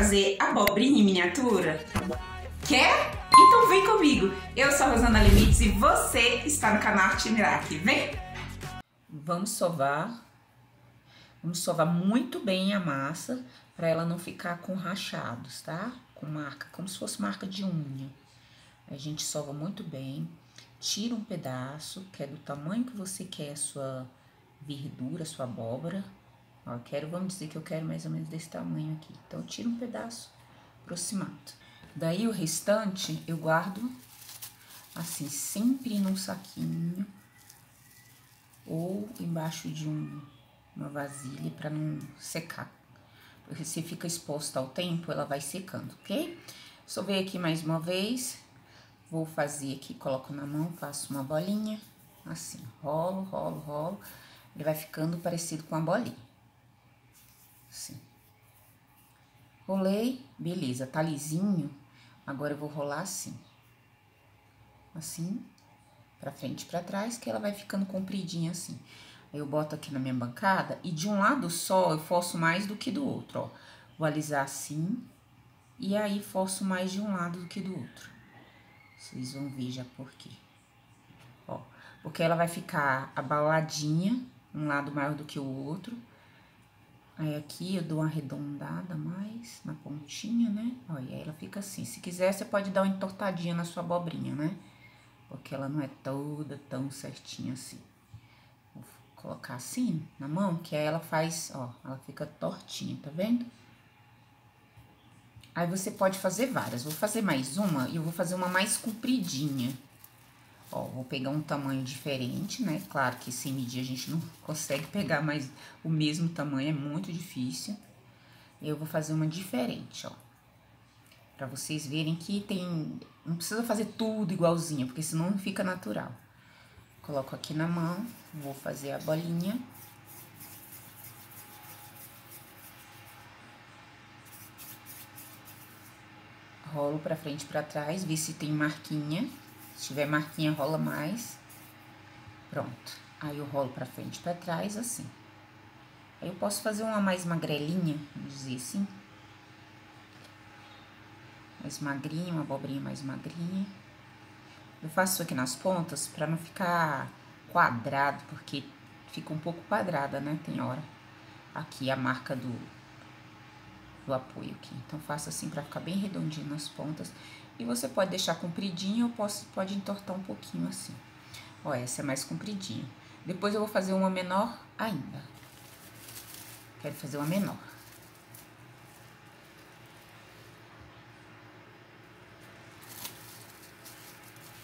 fazer abobrinha em miniatura? Quer? Então vem comigo! Eu sou a Rosana Limites e você está no canal Arte Mirac. Vem! Vamos sovar. Vamos sovar muito bem a massa para ela não ficar com rachados, tá? Com marca, como se fosse marca de unha. A gente sova muito bem. Tira um pedaço, que é do tamanho que você quer a sua verdura, a sua abóbora. Ó, quero, vamos dizer que eu quero mais ou menos desse tamanho aqui. Então, tira um pedaço aproximado. Daí, o restante eu guardo assim, sempre num saquinho ou embaixo de um, uma vasilha para não secar. Porque se fica exposto ao tempo, ela vai secando, ok? Sovei aqui mais uma vez. Vou fazer aqui, coloco na mão, faço uma bolinha, assim, rolo, rolo, rolo. Ele vai ficando parecido com a bolinha. Assim. Rolei, beleza, tá lisinho. Agora eu vou rolar assim. Assim, pra frente e pra trás, que ela vai ficando compridinha assim. Eu boto aqui na minha bancada e de um lado só eu forço mais do que do outro, ó. Vou alisar assim e aí forço mais de um lado do que do outro. Vocês vão ver já por quê. Ó, porque ela vai ficar abaladinha, um lado maior do que o outro. Aí aqui eu dou uma arredondada mais na pontinha, né? Aí ela fica assim. Se quiser, você pode dar uma entortadinha na sua abobrinha, né? Porque ela não é toda tão certinha assim. Vou colocar assim na mão, que aí ela faz, ó, ela fica tortinha, tá vendo? Aí você pode fazer várias. Vou fazer mais uma e eu vou fazer uma mais compridinha. Ó, vou pegar um tamanho diferente, né? Claro que sem medir a gente não consegue pegar mais o mesmo tamanho, é muito difícil. Eu vou fazer uma diferente, ó. Pra vocês verem que tem... Não precisa fazer tudo igualzinho, porque senão não fica natural. Coloco aqui na mão, vou fazer a bolinha. Rolo pra frente e pra trás, ver se tem marquinha. Se tiver marquinha, rola mais. Pronto. Aí eu rolo pra frente e pra trás, assim. Aí eu posso fazer uma mais magrelinha, vamos dizer assim. Mais magrinha, uma abobrinha mais magrinha. Eu faço aqui nas pontas pra não ficar quadrado, porque fica um pouco quadrada, né? Tem hora. Aqui a marca do, do apoio aqui. Então, faço assim pra ficar bem redondinho nas pontas. E você pode deixar compridinho ou posso, pode entortar um pouquinho assim. Ó, essa é mais compridinha. Depois eu vou fazer uma menor ainda. Quero fazer uma menor.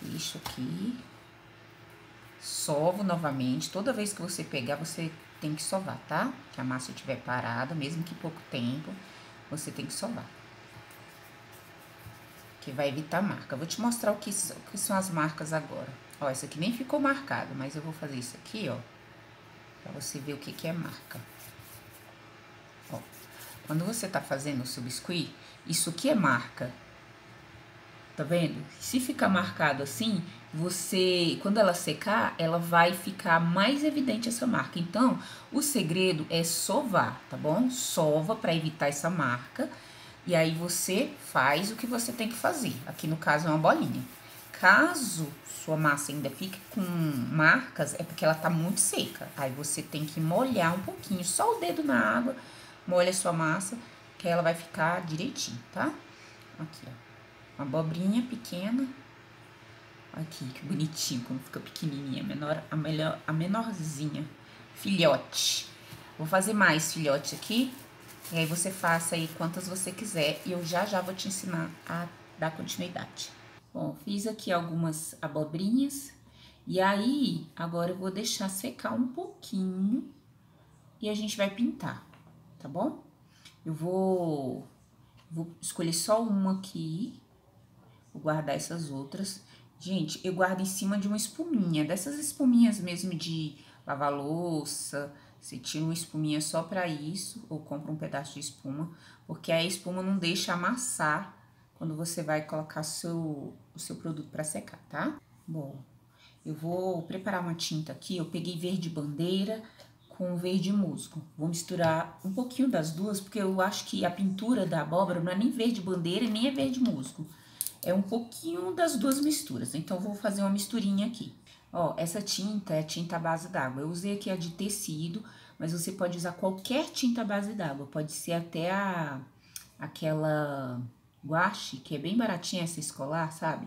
Fecho aqui. Sovo novamente. Toda vez que você pegar, você tem que sovar, tá? Que a massa estiver parada, mesmo que pouco tempo, você tem que sovar. Que vai evitar marca. vou te mostrar o que, o que são as marcas agora. Ó, essa aqui nem ficou marcada, mas eu vou fazer isso aqui, ó. Pra você ver o que, que é marca. Ó, quando você tá fazendo o seu biscuit, isso aqui é marca. Tá vendo? Se ficar marcado assim, você, quando ela secar, ela vai ficar mais evidente essa marca. Então, o segredo é sovar, tá bom? Sova para evitar essa marca. E aí você faz o que você tem que fazer. Aqui no caso é uma bolinha. Caso sua massa ainda fique com marcas, é porque ela tá muito seca. Aí você tem que molhar um pouquinho, só o dedo na água, molha a sua massa, que ela vai ficar direitinho, tá? Aqui, ó. Uma abobrinha pequena. Aqui, que bonitinho, como fica pequenininha, menor, a, melhor, a menorzinha. Filhote. Vou fazer mais filhote aqui. E aí você faça aí quantas você quiser e eu já já vou te ensinar a dar continuidade. Bom, fiz aqui algumas abobrinhas. E aí, agora eu vou deixar secar um pouquinho e a gente vai pintar, tá bom? Eu vou, vou escolher só uma aqui, vou guardar essas outras. Gente, eu guardo em cima de uma espuminha, dessas espuminhas mesmo de lavar louça, você tira uma espuminha só para isso, ou compra um pedaço de espuma, porque a espuma não deixa amassar quando você vai colocar seu, o seu produto para secar, tá? Bom, eu vou preparar uma tinta aqui, eu peguei verde bandeira com verde musgo. Vou misturar um pouquinho das duas, porque eu acho que a pintura da abóbora não é nem verde bandeira nem é verde musgo. É um pouquinho das duas misturas. Então, vou fazer uma misturinha aqui. Ó, essa tinta é tinta à base d'água. Eu usei aqui a de tecido, mas você pode usar qualquer tinta à base d'água. Pode ser até a aquela guache, que é bem baratinha essa escolar, sabe?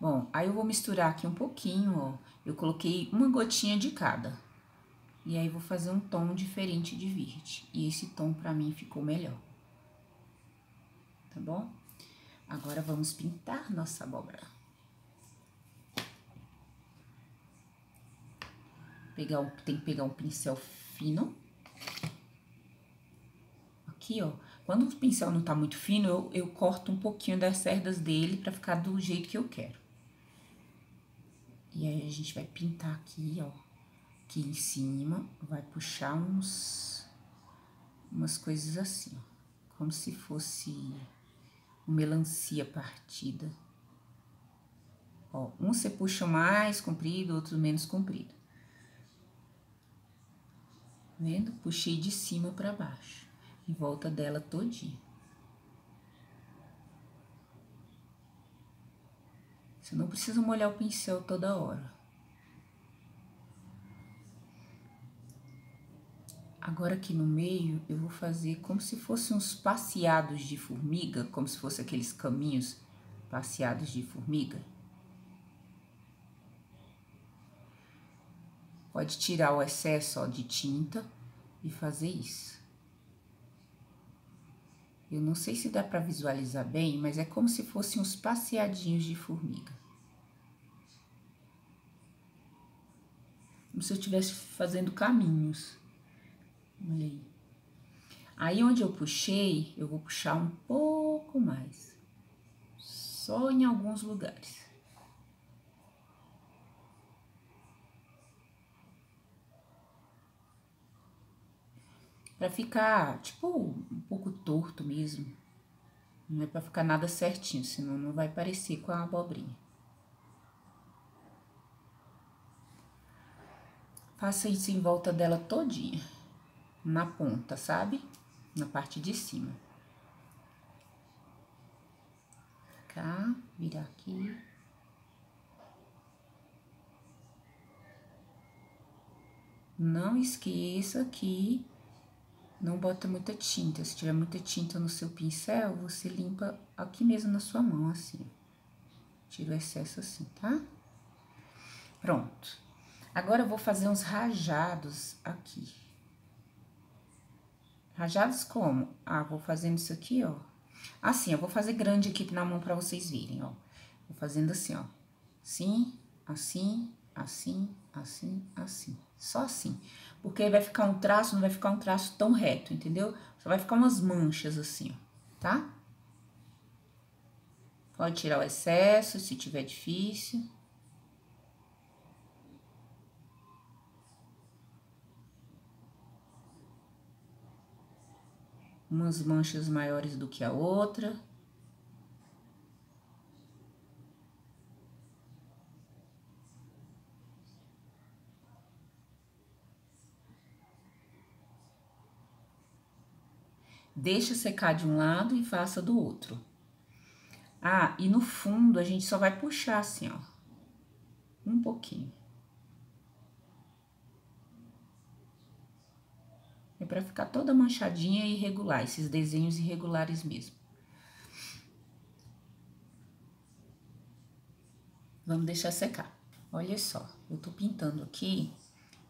Bom, aí eu vou misturar aqui um pouquinho, ó. Eu coloquei uma gotinha de cada. E aí vou fazer um tom diferente de verde. E esse tom pra mim ficou melhor. Tá bom? Agora vamos pintar nossa abóbora. Pegar tem que pegar um pincel fino. Aqui, ó. Quando o pincel não tá muito fino, eu, eu corto um pouquinho das cerdas dele pra ficar do jeito que eu quero. E aí, a gente vai pintar aqui, ó. Aqui em cima, vai puxar uns... Umas coisas assim, ó. Como se fosse melancia partida. Ó, um você puxa mais comprido, outro menos comprido. Vendo? Puxei de cima para baixo, em volta dela todinha. Você não precisa molhar o pincel toda hora. Agora aqui no meio, eu vou fazer como se fossem uns passeados de formiga, como se fossem aqueles caminhos passeados de formiga. Pode tirar o excesso ó, de tinta e fazer isso. Eu não sei se dá para visualizar bem, mas é como se fossem uns passeadinhos de formiga. Como se eu estivesse fazendo caminhos. Olha aí. Aí onde eu puxei, eu vou puxar um pouco mais. Só em alguns lugares. Pra ficar, tipo, um pouco torto mesmo. Não é pra ficar nada certinho, senão não vai parecer com a abobrinha. Faça isso em volta dela todinha. Na ponta, sabe? Na parte de cima. Cá, virar aqui. Não esqueça que não bota muita tinta. Se tiver muita tinta no seu pincel, você limpa aqui mesmo na sua mão, assim. Tira o excesso assim, tá? Pronto. Agora eu vou fazer uns rajados aqui. Rajados como? Ah, vou fazendo isso aqui, ó. Assim, eu vou fazer grande aqui na mão pra vocês verem, ó. Vou fazendo assim, ó. Assim, assim, assim, assim, assim. Só assim. Porque vai ficar um traço, não vai ficar um traço tão reto, entendeu? Só vai ficar umas manchas assim, tá? Pode tirar o excesso, se tiver difícil. Umas manchas maiores do que a outra. Deixa secar de um lado e faça do outro. Ah, e no fundo a gente só vai puxar assim, ó. Um pouquinho. É pra ficar toda manchadinha e irregular, esses desenhos irregulares mesmo. Vamos deixar secar. Olha só, eu tô pintando aqui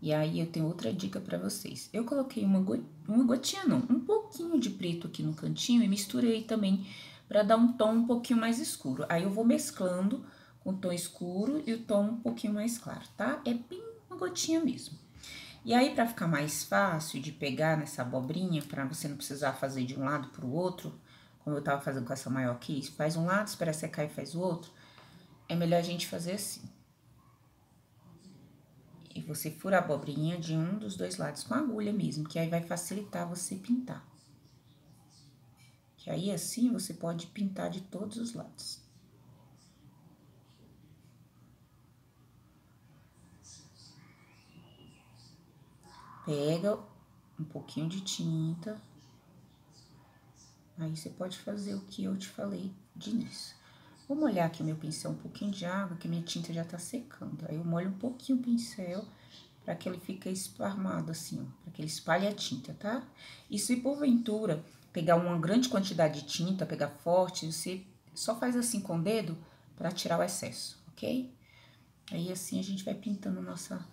e aí eu tenho outra dica para vocês. Eu coloquei uma, go uma gotinha não, um pouquinho de preto aqui no cantinho e misturei também para dar um tom um pouquinho mais escuro. Aí eu vou mesclando com o tom escuro e o tom um pouquinho mais claro, tá? É bem uma gotinha mesmo. E aí, para ficar mais fácil de pegar nessa abobrinha, para você não precisar fazer de um lado pro outro, como eu tava fazendo com essa maior aqui, faz um lado, espera secar e faz o outro, é melhor a gente fazer assim. E você fura a abobrinha de um dos dois lados com agulha mesmo, que aí vai facilitar você pintar. Que aí assim você pode pintar de todos os lados. pega um pouquinho de tinta. Aí você pode fazer o que eu te falei de início. Vou molhar aqui meu pincel um pouquinho de água, que minha tinta já tá secando. Aí eu molho um pouquinho o pincel para que ele fique esparmado assim, para que ele espalhe a tinta, tá? E se porventura pegar uma grande quantidade de tinta, pegar forte, você só faz assim com o dedo para tirar o excesso, ok? Aí assim a gente vai pintando nossa,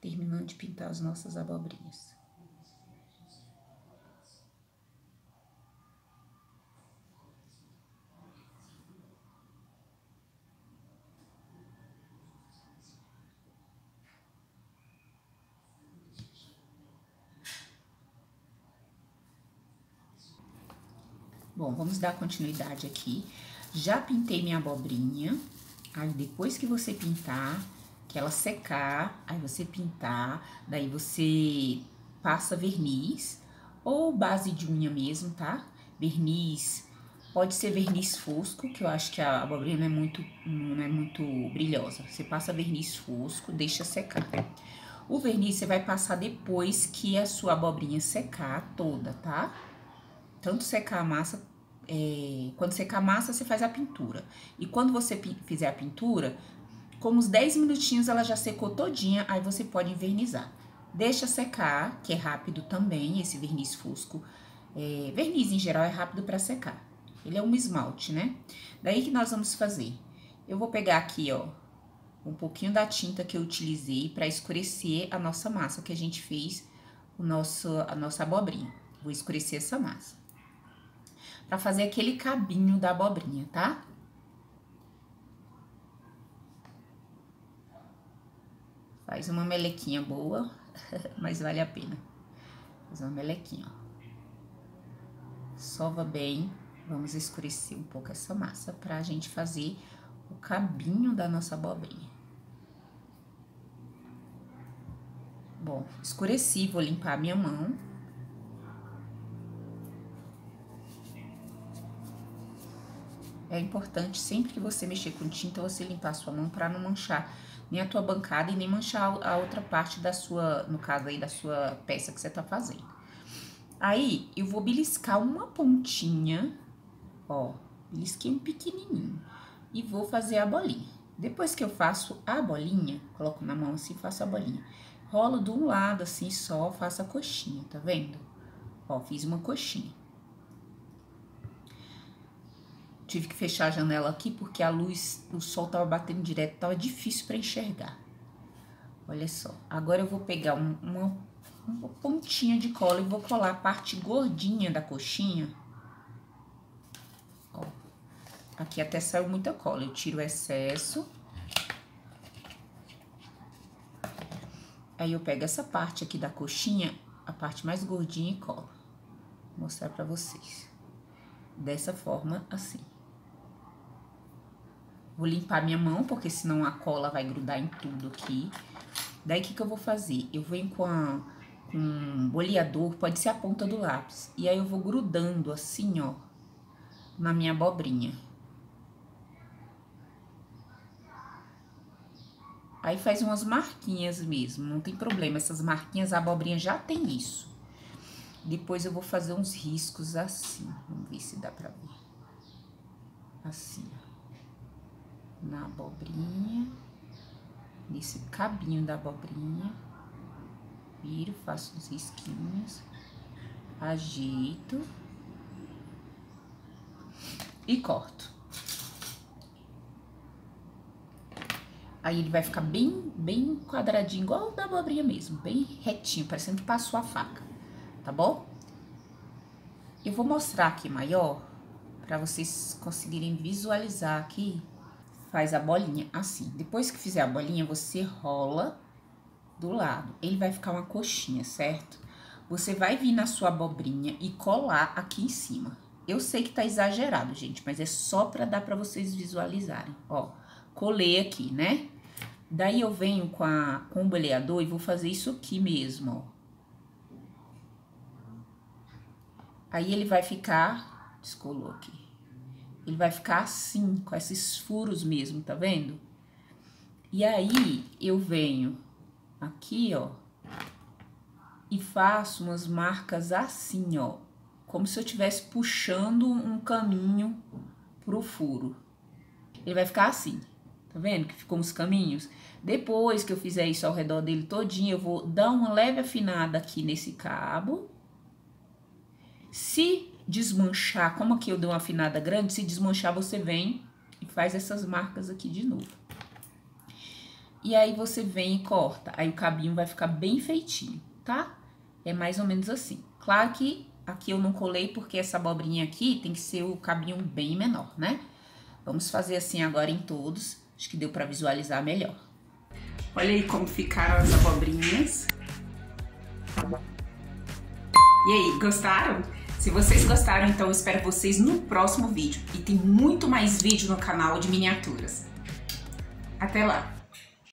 terminando de pintar as nossas abobrinhas. Bom, vamos dar continuidade aqui. Já pintei minha abobrinha. Aí, depois que você pintar, que ela secar, aí você pintar, daí você passa verniz ou base de unha mesmo, tá? Verniz, pode ser verniz fosco, que eu acho que a abobrinha não é muito, não é muito brilhosa. Você passa verniz fosco, deixa secar. O verniz você vai passar depois que a sua abobrinha secar toda, tá? Tanto secar a massa é, quando secar a massa, você faz a pintura. E quando você fizer a pintura, com uns 10 minutinhos ela já secou todinha, aí você pode envernizar. Deixa secar, que é rápido também, esse verniz fusco. É, verniz em geral é rápido para secar. Ele é um esmalte, né? Daí que nós vamos fazer. Eu vou pegar aqui, ó, um pouquinho da tinta que eu utilizei para escurecer a nossa massa que a gente fez o nosso, a nossa abobrinha. Vou escurecer essa massa para fazer aquele cabinho da abobrinha, tá? Faz uma melequinha boa, mas vale a pena. Faz uma melequinha, ó. Sova bem. Vamos escurecer um pouco essa massa pra gente fazer o cabinho da nossa abobrinha. Bom, escureci, vou limpar a minha mão. É importante sempre que você mexer com tinta, você limpar a sua mão para não manchar nem a tua bancada e nem manchar a outra parte da sua, no caso aí, da sua peça que você tá fazendo. Aí, eu vou beliscar uma pontinha, ó, belisquei um pequenininho e vou fazer a bolinha. Depois que eu faço a bolinha, coloco na mão assim, faço a bolinha. Rolo de um lado assim só, faço a coxinha, tá vendo? Ó, fiz uma coxinha. Tive que fechar a janela aqui porque a luz, o sol tava batendo direto, tava difícil para enxergar. Olha só. Agora eu vou pegar um, uma, uma pontinha de cola e vou colar a parte gordinha da coxinha. Ó. Aqui até saiu muita cola. Eu tiro o excesso. Aí eu pego essa parte aqui da coxinha, a parte mais gordinha e colo. Vou mostrar pra vocês. Dessa forma, assim. Vou limpar minha mão, porque senão a cola vai grudar em tudo aqui. Daí, o que, que eu vou fazer? Eu venho com, a, com um boleador, pode ser a ponta do lápis. E aí, eu vou grudando assim, ó, na minha abobrinha. Aí, faz umas marquinhas mesmo, não tem problema. Essas marquinhas, a abobrinha já tem isso. Depois, eu vou fazer uns riscos assim. Vamos ver se dá pra ver. Assim, ó na abobrinha, nesse cabinho da abobrinha, viro, faço uns risquinhos, ajeito e corto. Aí ele vai ficar bem, bem quadradinho, igual o da abobrinha mesmo, bem retinho, parecendo que passou a faca, tá bom? Eu vou mostrar aqui maior, para vocês conseguirem visualizar aqui faz a bolinha assim. Depois que fizer a bolinha, você rola do lado. Ele vai ficar uma coxinha, certo? Você vai vir na sua abobrinha e colar aqui em cima. Eu sei que tá exagerado, gente, mas é só pra dar pra vocês visualizarem. Ó, colei aqui, né? Daí eu venho com, a, com o boleador e vou fazer isso aqui mesmo, ó. Aí ele vai ficar... Descolou aqui. Ele vai ficar assim, com esses furos mesmo, tá vendo? E aí, eu venho aqui, ó, e faço umas marcas assim, ó, como se eu estivesse puxando um caminho pro furo. Ele vai ficar assim, tá vendo que ficou uns caminhos? Depois que eu fizer isso ao redor dele todinho, eu vou dar uma leve afinada aqui nesse cabo. Se desmanchar, como aqui eu dei uma afinada grande, se desmanchar você vem e faz essas marcas aqui de novo. E aí você vem e corta, aí o cabinho vai ficar bem feitinho, tá? É mais ou menos assim. Claro que aqui eu não colei porque essa abobrinha aqui tem que ser o cabinho bem menor, né? Vamos fazer assim agora em todos. Acho que deu para visualizar melhor. Olha aí como ficaram as abobrinhas. E aí, gostaram? Se vocês gostaram, então eu espero vocês no próximo vídeo. E tem muito mais vídeo no canal de miniaturas. Até lá!